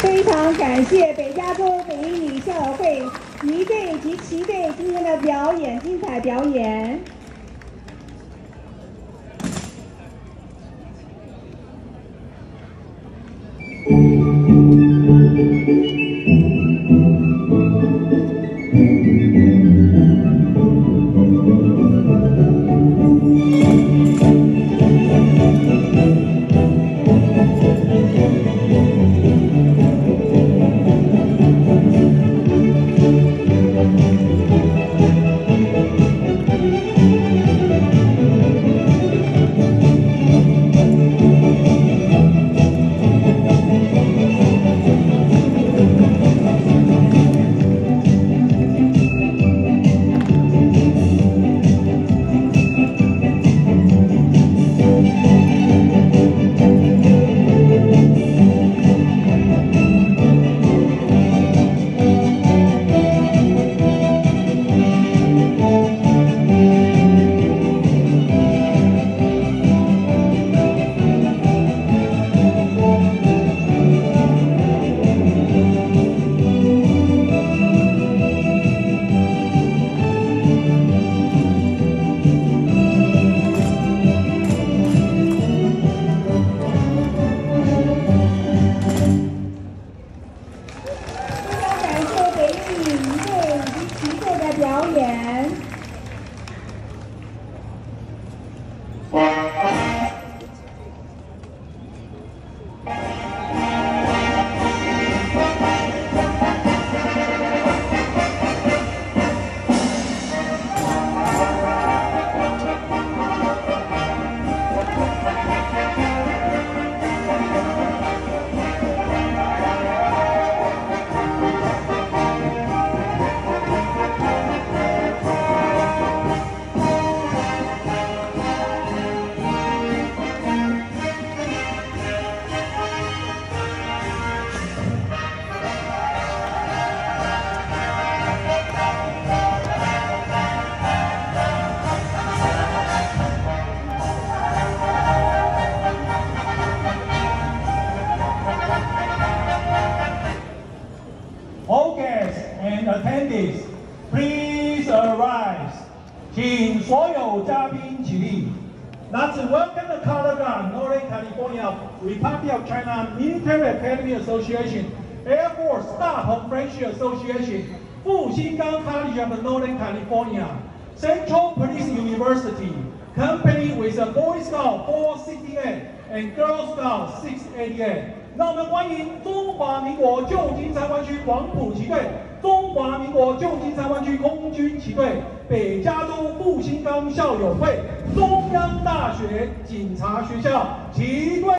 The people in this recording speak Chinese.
非常感谢北加州北一女校友会一队及其队今天的表演，精彩表演。attendees, please arise. 请所有嘉宾起立。Let's welcome the color guard, Northern California Republic of China Military Academy Association, Air Force 大鹏 Friendship Association, 复兴岗 College of Northern California, Central Police University, company with a Boy Scout 468 and Girl Scout 688. 让我们欢迎中华民国旧金山湾区黄埔旗队、中华民国旧金山湾区空军旗队、北加州复兴岗校友会、中央大学警察学校旗队。